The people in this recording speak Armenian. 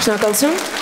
Շնորհակալություն։